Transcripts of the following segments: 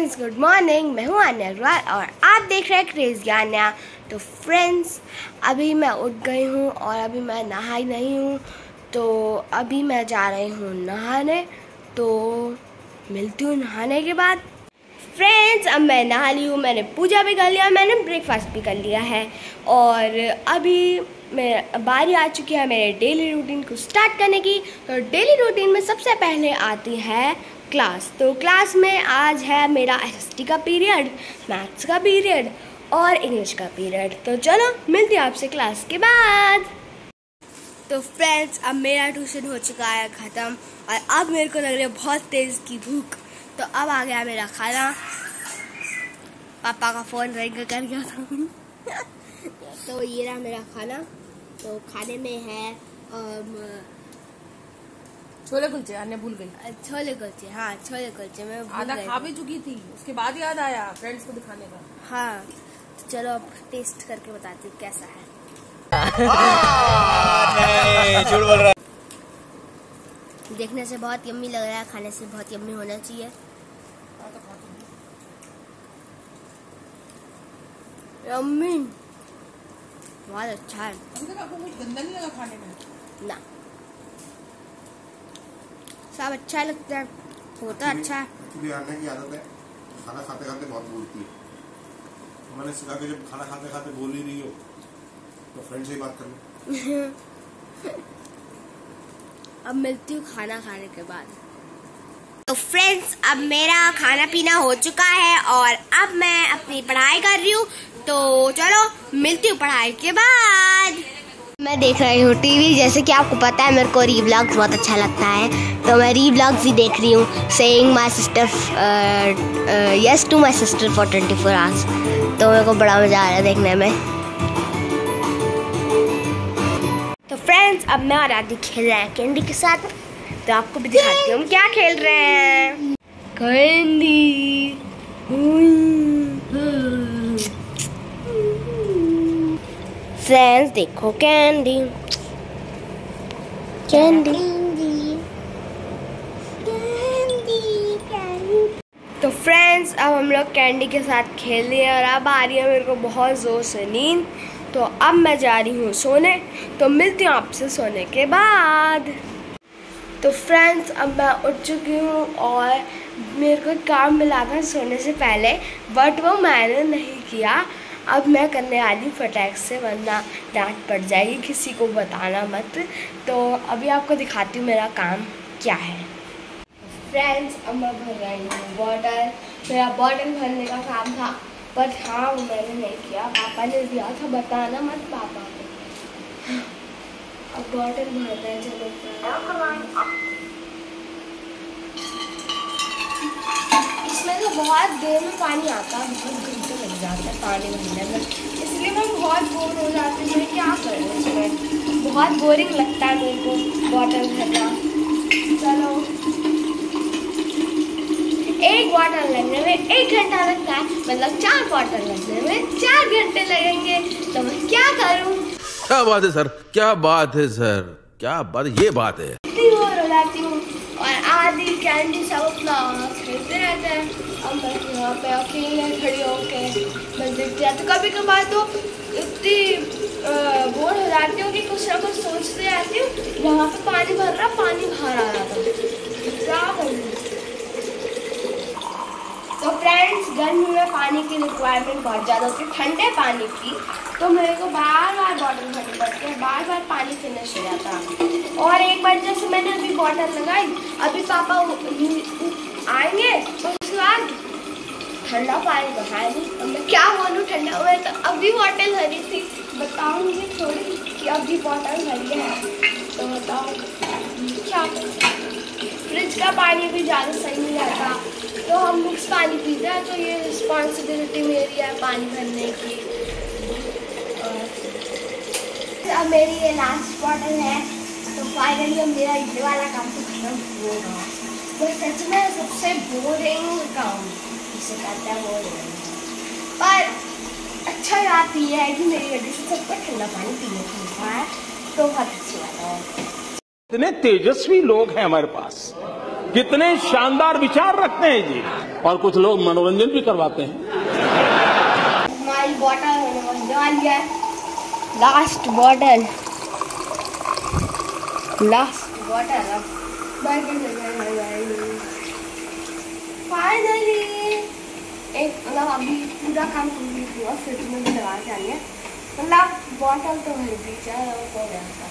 Friends good morning मैं हूँ आन्या अग्रवाल और आप देख रहे हैं क्रेज आन्या तो फ्रेंड्स अभी मैं उठ गई हूँ और अभी मैं नहाई नहीं हूँ तो अभी मैं जा रही हूँ नहाने तो मिलती हूँ नहाने के बाद। फ्रेंड्स अब मैं नहा ली हूँ, मैंने पूजा भी कर लिया, मैंने ब्रेकफास्ट भी कर लिया है। और अभी मैं, बारी आ चुकी है मेरे डेली रूटीन को स्टार्ट करने की। तो डेली रूटीन में सबसे पहले आती है क्लास तो क्लास में आज है मेरा एस का पीरियड मैथ्स का पीरियड और इंग्लिश का पीरियड तो चलो, मिलती हूँ आपसे क्लास के बाद. तो फ्रेंड्स अब मेरा ट्यूशन हो चुका है, ख़त्म. और अब मेरे को लग रही है बहुत तेज़ की भूख. तो अब आ गया मेरा खाना. पापा का फ़ोन रिंग कर गया था. तो ये रहा मेरा खाना. तो खाने में है छोले कुलचे अन्य भूल गई। छोले कुलचे हाँ छोले कुलचे मैं आधा खा भी चुकी थी उसके बाद याद आया फ्रेंड्स को दिखाने का। हाँ तो चलो अब टेस्ट करके बताती हूँ कैसा है। झूठ बोल रहा देखने से बहुत यम्मी लग रहा है खाने से बहुत यम्मी होना चाहिए। यम्मी बहुत अच्छा है। आपको कुछ गंदा नहीं लगा खाने में? ना। सब अच्छा लगता है होता अच्छा है। की आदत है खाना खाते खाते बहुत बोलती है। तो मैंने सीखा कि जब खाना खाते खाते बोल ही रही हो तो फ्रेंड से ही बात कर लो। अब मिलती हूँ खाना खाने के बाद। तो फ्रेंड्स अब मेरा खाना पीना हो चुका है और अब मैं अपनी पढ़ाई कर रही हूँ। तो चलो मिलती हूँ पढ़ाई के बाद। मैं देख रही हूँ टीवी। जैसे कि आपको पता है मेरे को री ब्लॉग्स बहुत अच्छा लगता है। तो मैं री ब्लॉग्स ही देख रही हूँ। Saying my sister yes to my sister for twenty four hours तो मेरे को बड़ा मज़ा आ रहा है देखने में। तो फ्रेंड्स अब मैं और आदि खेल रहे हैं कैंडी के साथ। तो आपको भी दिखाती हूँ हम क्या खेल रहे हैं। कैंडी फ्रेंड्स देखो कैंडी कैंडी तो फ्रेंड्स अब हम लोग कैंडी के साथ खेल रहे हैं और अब आ रही है मेरे को बहुत ज़ोर से नींद। तो अब मैं जा रही हूँ सोने। तो मिलती हूँ आपसे सोने के बाद। तो फ्रेंड्स अब मैं उठ चुकी हूँ और मेरे को काम मिला था सोने से पहले बट वो मैंने नहीं किया। अब मैं करने वाली फटैक से, वरना डांट पड़ जाएगी, किसी को बताना मत। तो अभी आपको दिखाती हूँ मेरा काम क्या है। फ्रेंड्स अब मैं भर रही हूँ बॉटल मेरा बॉटल भरने का काम था बट हाँ मैंने नहीं किया। पापा ने दिया था, बताना मत पापा को। अब बॉटल भरना है, चलो इसमें तो बहुत देर में पानी आता है बहुत घंटे लग जाता है पानी भरने में। इसलिए मैं बहुत बोर हो जाती हूँ। मैं क्या करूँ इसमें? बहुत बोरिंग लगता है मेरे को बॉटल भरना। चलो। एक बॉटल लगने में एक घंटा लगता है। मतलब चार बॉटल लगने में चार घंटे लगेंगे। तो मैं क्या करूँ? क्या बात है सर? क्या बात है सर? क्या बात ये बात है। इतनी बोर हो जाती हूँ। आधी कैंडी सब अपना खेलते रहते हैं। अब मैं यहाँ पे अकेले खड़ी होके मैं देखती रहती कभी कभार तो इतनी बोर हो जाती हूँ कि कुछ ना कुछ सोचते रहती हूँ। यहाँ पे पानी भर रहा, पानी भर आ रहा था। क्या करूँ तो फ्रेंड्स गर्मी में पानी की रिक्वायरमेंट बहुत ज़्यादा होती है, ठंडे पानी की। तो मेरे को बार बार बॉटल भरनी पड़ती है बार बार पानी फिनिश हो जाता और एक बार जैसे मैंने अभी बॉटल लगाई, अभी पापा आएँगे तो उसके बाद ठंडा पानी तो नहीं। अब मैं क्या बोलूँ, ठंडा हुआ तो अभी बॉटल भरी थी। बताऊँगी थोड़ी कि अभी बॉटल भरी है। तो बताओ, क्या फ्रिज का पानी भी ज़्यादा सही नहीं रहता। तो हम मिक्स पानी पीते हैं तो ये रिस्पॉन्सिबिलिटी मेरी है पानी भरने की। और अब मेरी ये लास्ट बॉटल है तो फाइनली अब मेरा ये वाला काम तो खत्म हो गया तो सच में सबसे बोरिंग काम जिसे करता है बोरिंग पर अच्छा बात ये है कि मेरी वजह से सबको ठंडा पानी पीने को मिलता है तो बहुत अच्छी बात है। इतने तेजस्वी लोग हैं हमारे पास। कितने शानदार विचार रखते हैं जी। और कुछ लोग मनोरंजन भी करवाते हैं। हमारी bottle last bottle last bottle finally एक मतलब अभी पूरा काम कंप्लीट हुआ फ्रिज में लगा के आइए मतलब बॉटल तो भर दी चाहे और तो व्यवस्था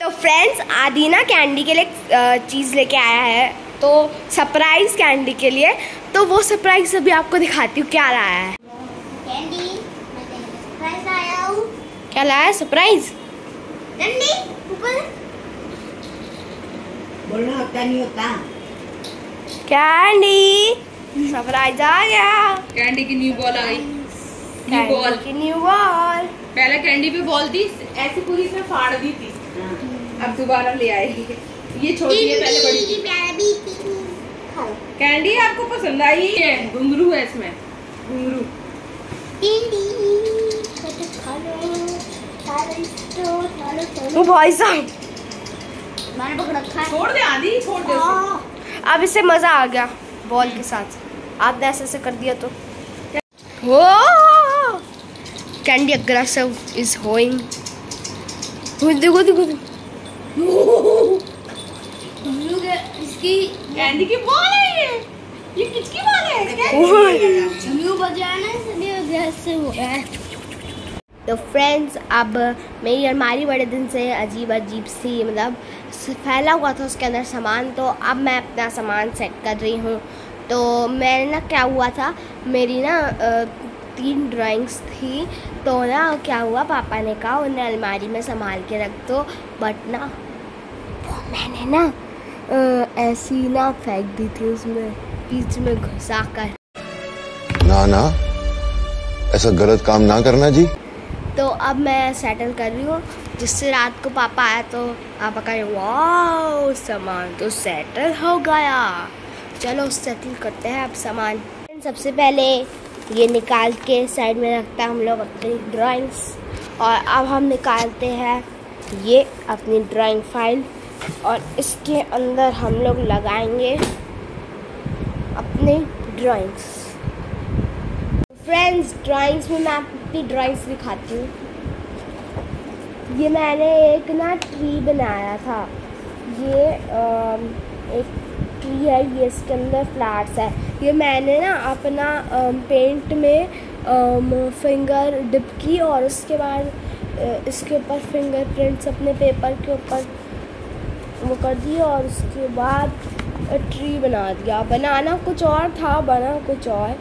तो फ्रेंड्स आदीना कैंडी के लिए चीज़ लेके आया है। तो सरप्राइज़ कैंडी के लिए। तो वो सरप्राइज़ अभी आपको दिखाती हूँ क्या लाया है। कैंडी लाया हूँ। क्या लाया है? सरप्राइज़ कैंडी सरप्राइज़ आ गया। कैंडी की न्यू बॉल आ गई न्यू बॉल की न्यू बॉल पहले कैंडी पे बॉल दी ऐसी पूरी फाड़ दी थी। अब दोबारा ले आएगी। ये छोटी है पहले बड़ी थी। खाओ कैंडी आपको पसंद आई है? घुंगरू है इसमें। घुंगरू तो वो भाई साहब। मैंने पकड़ रखा है। छोड़ दे आधी छोड़ दे हाँ। अब इससे मज़ा आ गया बॉल के साथ। आपने ऐसे ऐसे कर दिया तो। हो कैंडी अग्रेसिव इज़ होइंग देखो देखो हम इसकी की बॉल है ये। ये किसकी बॉल है? बजाना से हो रहा है। तो फ्रेंड्स अब मेरी अलमारी बड़े दिन से अजीब अजीब सी मतलब फैला हुआ था उसके अंदर सामान तो अब मैं अपना सामान सेट कर रही हूँ। तो मैंने ना क्या हुआ था, मेरी ना तीन ड्राइंग्स थी तो ना क्या हुआ, पापा ने कहा, उन्हें अलमारी में संभाल के रख दो बट ना वो मैंने ना ऐसी ना फेंक दी थी उसमें बीच में घुसा कर। ना ना। ऐसा गलत काम ना करना जी। तो अब मैं सेटल कर रही हूँ। जिससे रात को पापा आया तो पापा कहे वाह सामान तो सेटल हो गया। चलो सेटल करते हैं अब सामान। सबसे पहले ये निकाल के साइड में रखता है हम लोग अपनी ड्राइंग्स और अब हम निकालते हैं ये अपनी ड्राइंग फ़ाइल और इसके अंदर हम लोग लगाएँगे अपने ड्राइंग्स फ्रेंड्स ड्राइंग्स में मैं अपनी ड्राइंग्स दिखाती हूँ। ये मैंने एक ना ट्री बनाया था। ये अम, एक ट्री है ये इसके अंदर फ्लावर्स है। ये मैंने ना अपना अम, पेंट में अम, फिंगर डिप की और उसके बाद इसके ऊपर फिंगर प्रिंट्स अपने पेपर के ऊपर वो कर दिए और उसके बाद ट्री बना दिया। बनाना कुछ और था, बना कुछ और।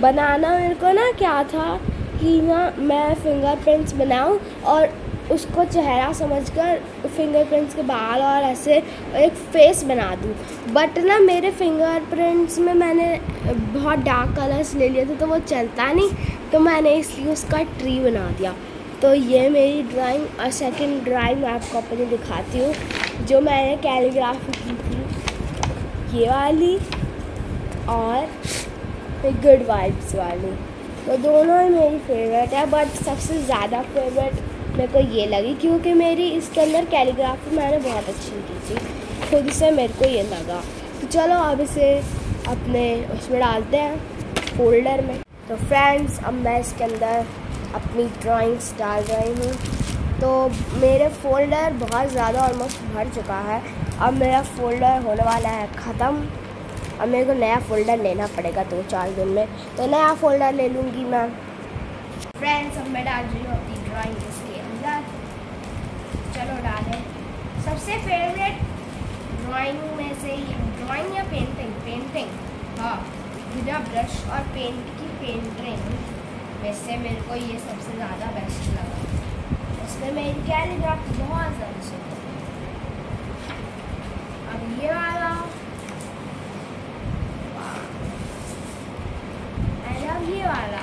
बनाना मेरे को ना क्या था कि ना मैं फिंगरप्रिंट्स बनाऊँ और उसको चेहरा समझकर फिंगरप्रिंट्स के बाल और ऐसे एक फेस बना दूँ। बट ना मेरे फिंगरप्रिंट्स में मैंने बहुत डार्क कलर्स ले लिए थे तो वो चलता नहीं तो मैंने इसलिए उसका ट्री बना दिया। तो ये मेरी ड्राइंग और सेकंड ड्राइंग मैं आपको अपनी दिखाती हूँ, जो मैंने कैलीग्राफी की थी। ये वाली और गुड वाइब्स वाली। तो दोनों ही मेरी फेवरेट है बट सबसे ज़्यादा फेवरेट मेरे को ये लगी, क्योंकि मेरी इसके अंदर कैलीग्राफी मैंने बहुत अच्छी की थी। खुद से मेरे को ये लगा। तो चलो अब इसे अपने उसमें डालते हैं फोल्डर में। तो फ्रेंड्स अब मैं इसके अंदर अपनी ड्राइंग्स डाल रही हूँ। तो मेरे फोल्डर बहुत ज़्यादा ऑलमोस्ट भर चुका है। अब मेरा फोल्डर होने वाला है ख़त्म। अब मेरे को नया फोल्डर लेना पड़ेगा दो चार दिन में। तो नया फोल्डर ले लूँगी मैं। फ्रेंड्स अब मैं डाल रही हूँ अपनी ड्राइंग अंदर। चलो डालें। सबसे फेवरेट ड्राइंग में से ड्राइंग या पेंटिंग पेंटिंग हाँ बिना ब्रश और पेंट की पेंटिंग वैसे मेरे को ये सबसे ज़्यादा बेस्ट लगा। इसमें मेरी कैलीग्राफी बहुत ज़्यादा सुंदर है। अब ये वाला। Love ये वाला।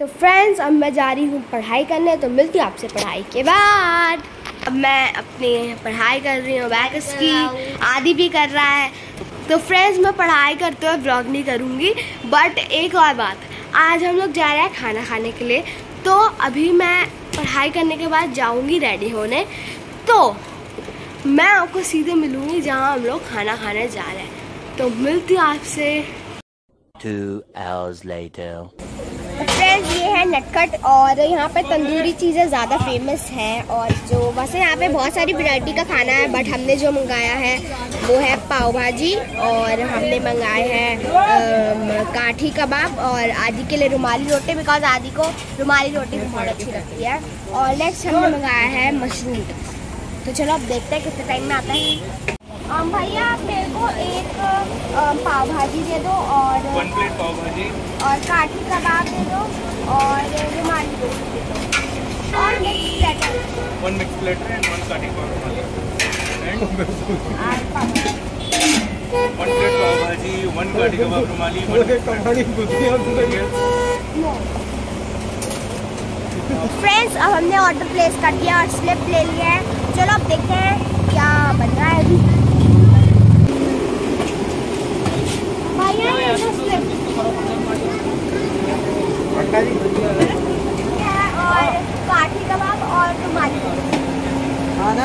तो फ्रेंड्स अब मैं जा रही हूँ पढ़ाई करने तो मिलती हूँ आपसे पढ़ाई के बाद। अब मैं अपनी पढ़ाई कर रही हूँ बैकस की आदि भी कर रहा है। तो फ्रेंड्स मैं पढ़ाई करते हुए ब्लॉग नहीं करूँगी। बट एक और बात, आज हम लोग जा रहे हैं खाना खाने के लिए तो अभी मैं पढ़ाई करने के बाद जाऊँगी रेडी होने। तो मैं आपको सीधे मिलूँगी जहाँ हम लोग खाना खाने जा रहे हैं। तो मिलती आपसे। Two hours later. है नटखट और यहाँ पे तंदूरी चीज़ें ज़्यादा फ़ेमस हैं और जो वैसे यहाँ पे बहुत सारी वैरायटी का खाना है बट हमने जो मंगाया है वो है पाव भाजी और हमने मंगाए हैं काठी कबाब और आदि के लिए रुमाली रोटी बिकॉज़ आदि को रुमाली रोटी बहुत अच्छी लगती है। और नेक्स्ट हमने मंगाया है मशरूम। तो चलो अब देखते हैं कितने टाइम में आता है। भैया आप मेरे को एक पाव भाजी दे दो और वन प्लेट पाव भाजी। और काठी कबाब दे दो। और रुमाली रोटी दो और mix platter one mix platter and one काटी पाव भाजी एंड और पाव वन प्लेट पाव भाजी वन काटी कबाब रुमाली फ्रेंड्स अब हमने ऑर्डर प्लेस कर दिया और स्लिप ले लिया है। चलो अब देखते हैं क्या बन रहा है। अभी भैया ये जो slip है। और काठी कबाब और रुमाली रोटी खाना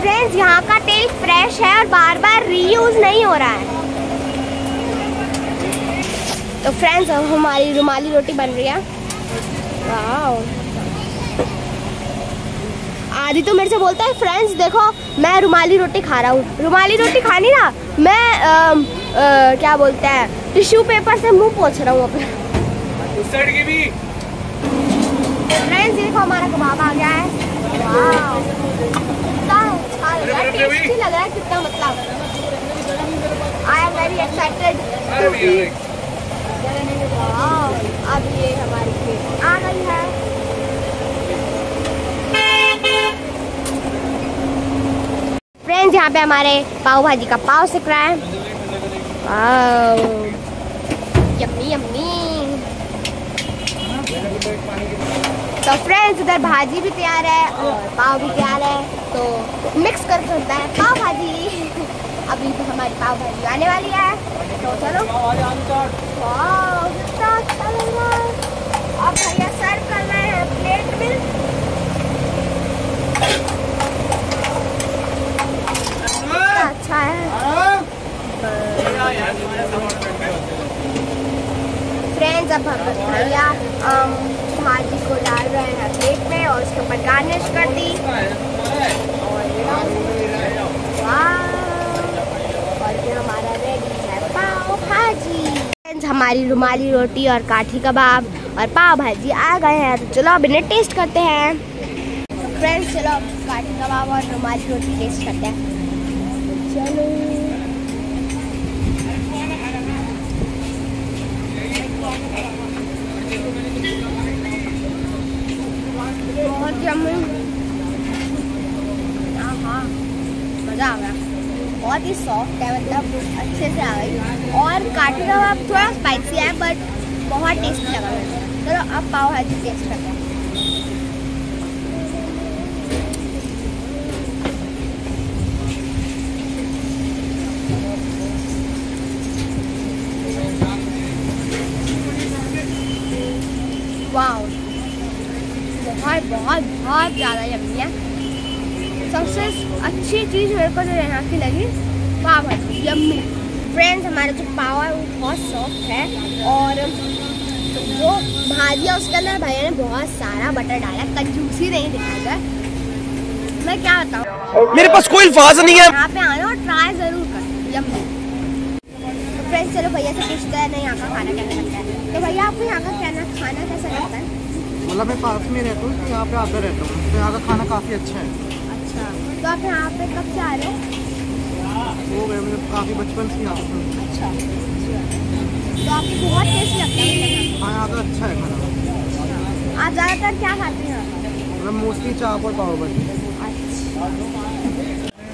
फ्रेंड्स यहाँ का तेल फ्रेश है और बार बार रीयूज नहीं हो रहा है। तो फ्रेंड्स अब हमारी रुमाली रोटी बन रही है। आदि तो मेरे से बोलता है फ्रेंड्स देखो मैं रुमाली रोटी खा रहा हूँ। रुमाली रोटी खानी ना? मैं अम, क्या बोलते हैं? टिश्यू पेपर से मुँह पोछ रहा हूँ अपना। उस साइड की भी। फ्रेंड्स देखो हमारा कबाब आ गया है। कितना अच्छा लग रहा है। टेस्टी लग रहा है कितना मतलब। आई एम वेरी एक्साइटेड अब ये हमारी प्लेट आ गई है। फ्रेंड्स यहाँ पे हमारे पाव भाजी का पाव सिक रहा है। वाओ यम्मी यम्मी तो फ्रेंड्स उधर भाजी भी तैयार है और पाव भी तैयार है तो मिक्स कर सकता है पाव भाजी। अभी तो हमारी पाव भाजी आने वाली है तो चलो। कितना अच्छा लग रहा है अब भैया सर्व कर रहे हैं प्लेट में। अच्छा है। फ्रेंड्स अब हम भैया भाजी को डाल रहे हैं प्लेट में और उसके ऊपर गार्निश कर दी और ये हमारा रेडी है पाव भाजी। फ्रेंड्स हमारी रुमाली रोटी और काठी कबाब और पाव भाजी आ गए हैं। तो चलो अब इन्हें टेस्ट करते हैं। फ्रेंड्स चलो काठी कबाब और रुमाली रोटी टेस्ट करते हैं। चलो बहुत यम्मी हाँ मज़ा आ गया बहुत ही सॉफ्ट है मतलब अच्छे से आ गई। और काठी कबाब थोड़ा स्पाइसी है बट बहुत टेस्टी लगा मुझे चलो, अब पाव भाजी टेस्ट करते हैं। वाह बहुत बहुत बहुत ज़्यादा यम्मी है। सबसे अच्छी चीज़ मेरे को जो यहाँ की लगी पाव भाजी यम्मी फ्रेंड्स हमारा जो पाव है वो बहुत सॉफ्ट है और जो भाजी है उसके अंदर भैया ने बहुत सारा बटर डाला है। कंजूसी नहीं दिखाया मैं क्या बताऊँ? मेरे पास कोई अल्फाज नहीं है। यहाँ पे आना और ट्राई ज़रूर कर यम्मी तो फ्रेंड्स चलो भैया से पूछते हैं नहीं यहाँ का खाना कैसा लगता है? तो भैया आपको यहाँ का खाना खाना कैसा लगता है? मतलब मैं पास में रहता हूँ यहाँ पे आता रहता हूँ तो यहाँ का खाना काफ़ी अच्छा है। अच्छा तो आप यहाँ पे कब से आ रहे हो? वो गए मुझे काफ़ी बचपन से यहाँ अच्छा। तो आपको बहुत टेस्ट लगता है हाँ यहाँ का अच्छा है खाना। खाना आप ज़्यादातर क्या खाते हैं? मतलब मोस्टली चाप और पाव भाजी।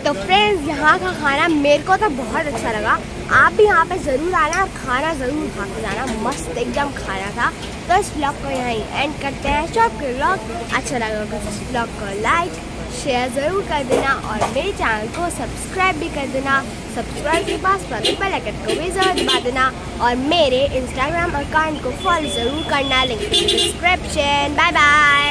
तो फ्रेंड्स यहाँ का खाना मेरे को तो बहुत अच्छा लगा। आप भी यहाँ पे ज़रूर आना और खाना ज़रूर खा के जाना। मस्त एकदम खाना था। तो इस ब्लॉग को यहाँ ही एंड करते हैं। शॉप के ब्लॉग अच्छा लगा तो इस ब्लॉग को लाइक शेयर ज़रूर कर देना और मेरे चैनल को सब्सक्राइब भी कर देना। सब्सक्राइब के पास वाले बेल आइकन को भी ज़रूर दबा देना और मेरे इंस्टाग्राम अकाउंट को फॉलो ज़रूर करना। Link description bye bye